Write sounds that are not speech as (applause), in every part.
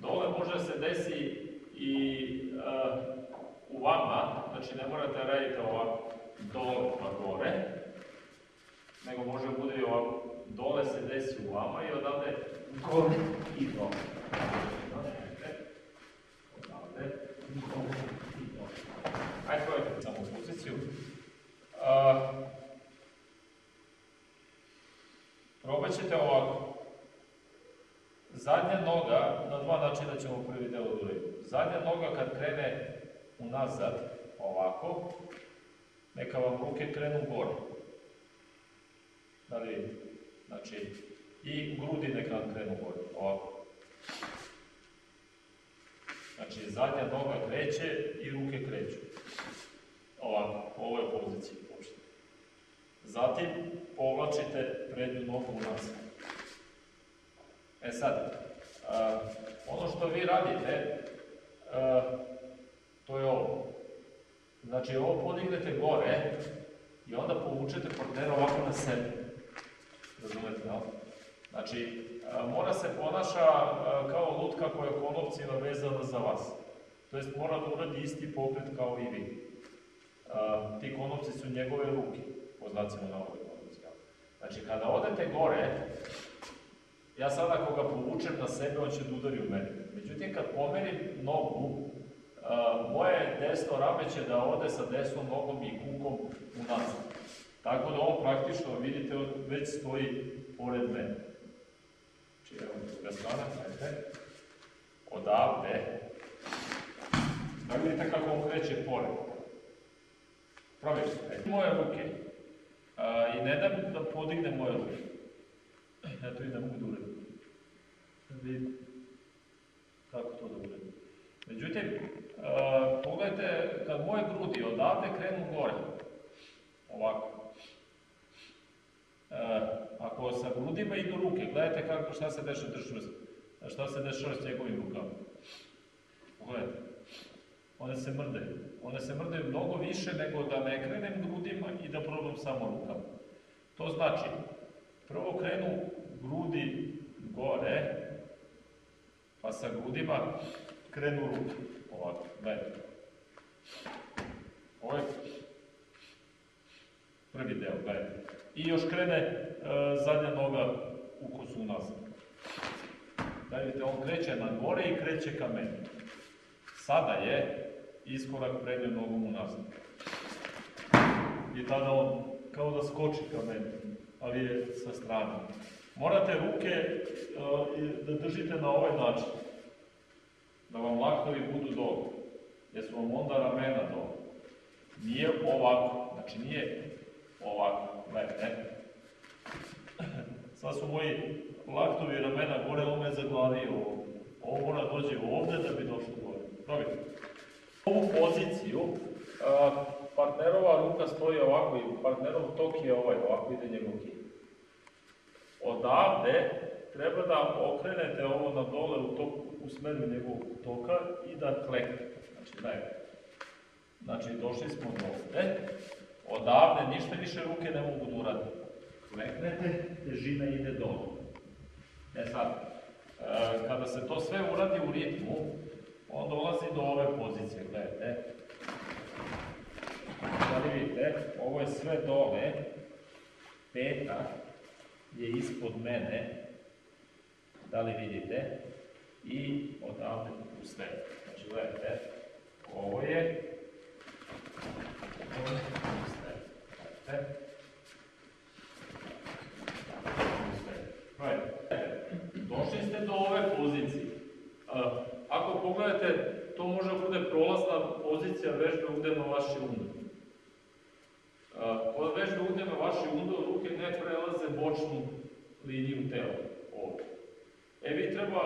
dole, može se desi i uh, u vama, znači ne morate raditi ovako dole pa gore, nego može bude i ovako, dole se desi u vama i odavde gore i dole. Ajde. Odavde, dole i dole. Ajde pogledajte samo poziciju. Uh, probat ćete ovako. Zadnja noga, na dva načina ćemo prvi deo uraditi. Zadnja noga kad krene unazad, ovako, neka vam ruke krenu gore. Da li? Znači, i grudi neka vam krenu gore, ovako. Znači, zadnja noga kreće i ruke kreću. Ovako, u ovoj poziciji uopšte. Zatim, povlačite prednju nogu unazad. E sad, a, ono što vi radite, a, to je ovo. Znači, ovo podignete gore i onda povučete partnera ovako na sebe. Razumete, no? Znači, a, mora se ponaša kao lutka koja je konopcima vezana za vas. To jest, mora da uradi isti pokret kao i vi. Ti konopci su njegove ruke, po znacima konopci. Znači, kada odete gore, ja sad ako ga povučem na sebe, on će da udari u mene. Međutim, kad pomerim nogu, moje desno rame će da ode sa desnom nogom i kukom unazad. Tako da on praktično, vidite, već stoji pored mene. Znači, evo, druga strana, ajde. Odavde. Da vidite kako on kreće pored. Probajte. Moje ruke. A, I ne dam da podigne moje ruke. Ja to i ne mogu da uradim. Da vidim kako to da. Međutim, uh, pogledajte, kad moje grudi odavde krenu gore, ovako. Uh, ako sa grudima idu ruke, gledajte kako, šta se dešava šta se dešava s njegovim rukama. Pogledajte. One se mrdaju. One se mrdaju mnogo više nego da ne krenem grudima i da probam samo rukama. To znači, prvo krenu grudi gore, pa sa grudima krenu ruke. Ovako, gledajte. Ovo je prvi deo, gledajte. I još krene e, zadnja noga u kosu nazad. Da vidite, on kreće na gore i kreće ka meni. Sada je iskorak prednjom nogom unazad. I tada on kao da skoči ka meni, ali je sa strane. Morate ruke uh, da držite na ovaj način. Da vam laktovi budu dole. Jer su vam onda ramena dole. Nije ovako. Znači nije ovako. Gledajte. (laughs) Sad su moji laktovi ramena gore, ovo me zaglavio ovo. Ovo mora dođe ovde da bi došlo gore. Probajte. Ovu poziciju partnerova ruka stoji ovako i partnerov tok je ovaj, ovako ide njegov kij. Odavde treba da okrenete ovo na dole u, tok, u smeru njegovog toka i da kleknete. Znači, daj. Znači, došli smo do ovde. Odavde ništa više ruke ne mogu da urade. Kleknete, težina ide dole. E sad, e, kada se to sve uradi u ritmu, on dolazi do ove pozicije, gledajte. Da li vidite, ovo je sve dole, peta je ispod mene, da li vidite, i odavde u sve. Znači, gledajte, ovo je, ovo je u sve. Gledajte. Došli ste do ove pozicije. Ako pogledate, to može da bude prolazna vaši undor. Kod vežbe udema vaši undor, ruke ne prelaze bočnu liniju tela. Ovdje. E vi treba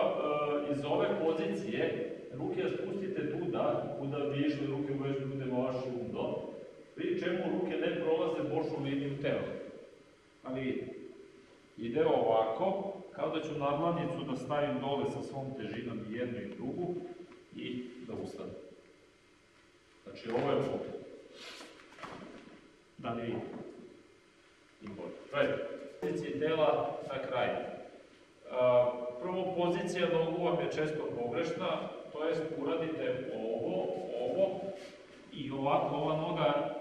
iz ove pozicije ruke spustite tuda, kuda bi išli ruke u vežbe udema vaši undor, pri čemu ruke ne prolaze bočnu liniju tela. Ali ide ovako, kao da ću nadlanicu da stavim dole sa svom težinom jednu i drugu i da ustanem. Znači ovo je pokret. Da li vidite? I bolje. Gledajte. poziciji tela na kraju. A, Prvo, pozicija nogu vam je često pogrešna, to jest uradite ovo, ovo i ovako ova noga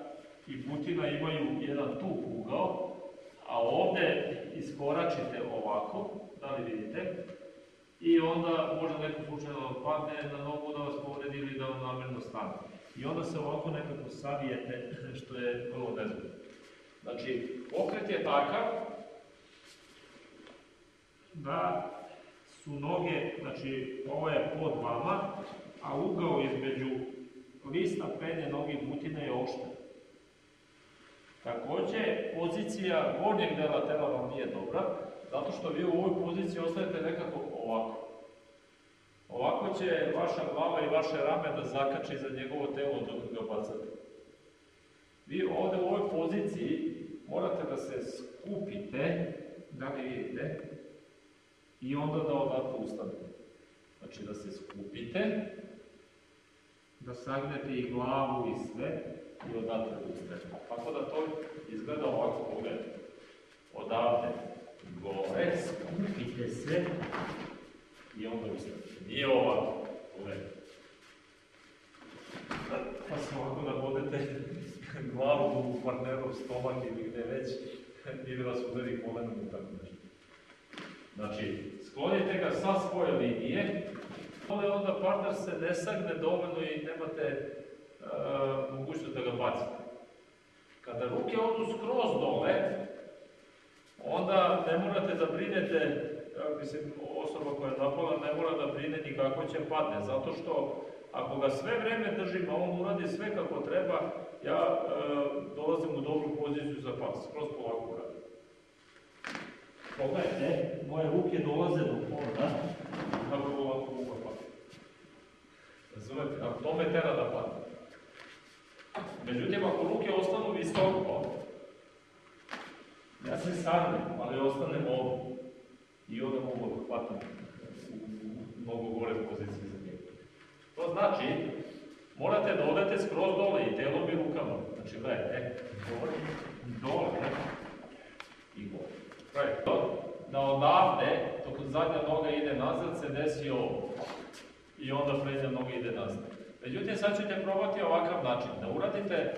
i butina imaju jedan tup ugao, a ovde iskoračite ovako, da li vidite, i onda može neko slučajno da padne na nogu da vas povredi ili da vam namjerno stane. I onda se ovako nekako savijete, što je vrlo nezgodno. Znači, pokret je takav da su noge, znači ovo je pod vama, a ugao između lista penje noge butine je oštar. Takođe, pozicija gornjeg dela tela vam nije dobra, zato što vi u ovoj poziciji ostajete nekako ovako. Ovako će vaša glava i vaše rame da zakači za njegovo telo dok ga bacate. Vi ovde u ovoj poziciji morate da se skupite, da li vidite, i onda da odatle ustanete. Znači da se skupite, da sagnete i glavu i sve, i odatle da ustanete. Tako da to izgleda ovako, pogledajte. Odavde gore, skupite se i onda ustanete. Nije ovako, pogledajte. Pa se ovako da vodete glavu u partnerov stomak ili gde već, ili vas udari kolenom i tako nešto. Znači, sklonite ga sa svoje linije, ali onda partner se ne sagne dovoljno i nemate e, mogućnost da ga bacite. Kada ruke odu skroz dole, onda ne morate da brinete, mislim, osoba koja je napala ne mora da brine ni kako će padne, zato što ako ga sve vreme držim, a on uradi sve kako treba, ja e, dolazim u dobru poziciju za pas, skroz polako radim. Pogledajte, moje ruke dolaze do poda, kako ovako mogu padne. Razumete, a to me tera da padne. Međutim, ako ruke ostanu visoko, ja se sagnem, ali ostanem ovdje. I onda mogu hvatam u mnogo gore poziciji za njega. To znači, morate da odete skroz dole i telom i rukama. Znači, gledajte, dole, dole i gore. Gledajte, da odavde, dok zadnja noga ide nazad, se desi ovo. I onda prednja noga ide nazad. Međutim, sad ćete probati ovakav način, da uradite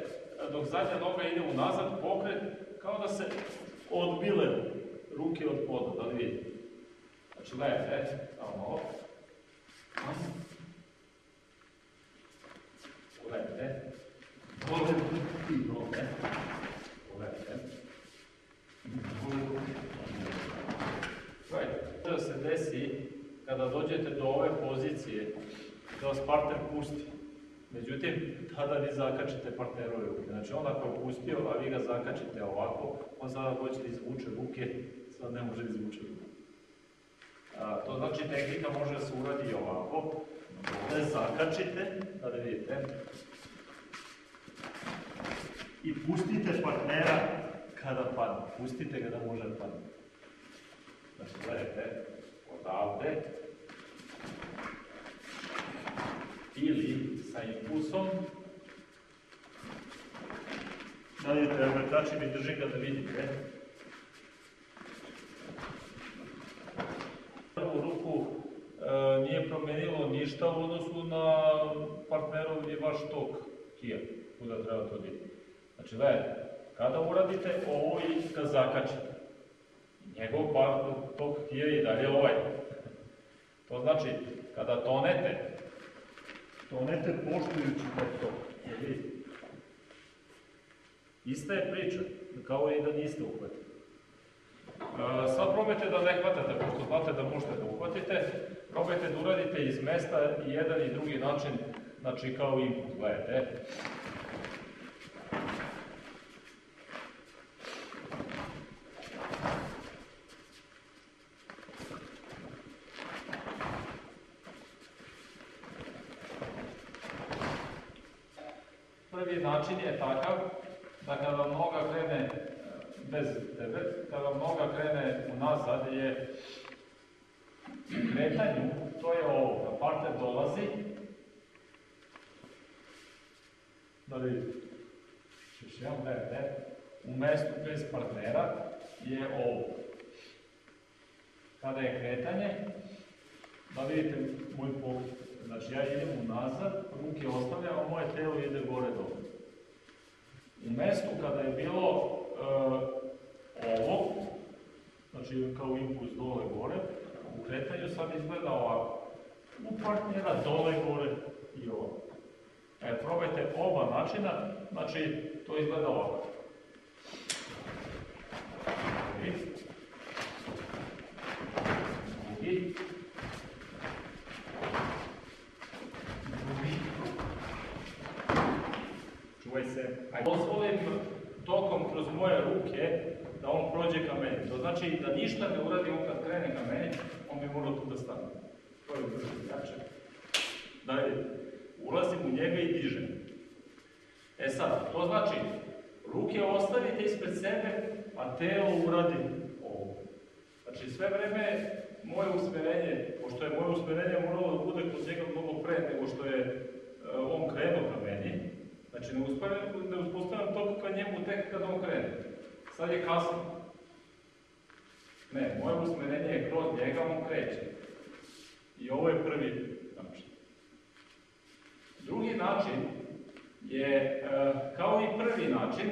dok zadnja noga ide unazad, pokret, kao da se odbile ruke od poda, da li vidite? Znači, gledajte, samo malo. Pogledajte. Pogledajte. Pogledajte. Gledajte, da se desi kada dođete do ove pozicije, da vas partner pusti. Međutim, tada vi zakačite partnerove ruke. Znači, on ako pustio, a vi ga zakačite ovako, on sada hoće da izvuče ruke, sad ne može da izvuče ruke. Znači tehnika može se uradi ovako. Ne zakačite, da vidite. I pustite partnera kada padne. Pustite ga da može padne. Znači, gledajte, odavde, ili sa impulsom. Da je obrtači mi drži ga da vidite. Prvu ruku e, nije promenilo ništa u odnosu na vaš tok kija, kuda treba to biti. Znači, gledajte, kada uradite ovo i ga zakačite, njegov tok kija i dalje ovaj. (laughs) To znači, kada tonete, tonete poštujući taj tok. Vidite. Ista je priča, kao i da niste uhvatili. E, sad probajte da ne hvatate, pošto znate da možete da uhvatite, probajte da uradite iz mesta i jedan i drugi način, znači kao impuls, gledajte. Prvi način je takav da kada vam noga krene bez tebe, kada vam noga krene unazad je kretanju, to je ovo, da partner dolazi, da vidite, još jedan, ne, u mestu bez partnera je ovo. Kada je kretanje, da vidite moj pogled. Znači ja idem unazad, ruke ostavljam, a moje telo ide gore dole. U mestu kada je bilo e, ovo, znači kao impuls dole gore, u kretanju sad izgleda ovako. U partnera dole gore i ovako. E, probajte oba načina, znači to izgleda ovako. Drugi. Čuvaj se. Ajde. Dozvolim tokom kroz moje ruke da on prođe ka meni. To znači da ništa ne uradi on kad krene ka meni, on bi morao tu da stane. To je jače. Dižem. E sad, to znači, ruke ostavite ispred sebe, a telo uradi ovo. Znači, sve vreme moje usmerenje, pošto je moje usmerenje moralo da bude kod njega mnogo pre nego što je e, on krenuo ka meni, znači ne uspostavljam, to ka njemu tek kada on krene. Sad je kasno. Ne, moje usmerenje je kroz njega, on kreće. I ovo je prvi način. Drugi način je e, kao i prvi način,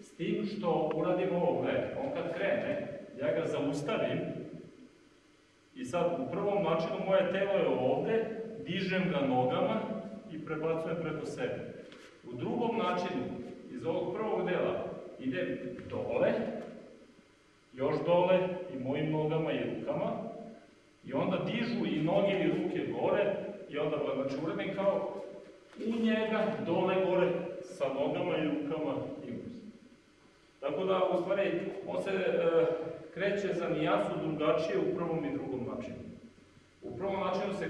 s tim što uradim ovo, gledajte, on kad krene, ja ga zaustavim i sad u prvom načinu moje telo je ovde, dižem ga nogama i prebacujem preko sebe. U drugom načinu, iz ovog prvog dela, idem dole, još dole i mojim nogama i rukama, i onda dižu i noge i ruke gore, i onda znači uradim kao u njega, dole gore, sa nogama i rukama i. Tako da, u stvari, on se e, kreće za nijansu drugačije u prvom i drugom načinu. U prvom načinu se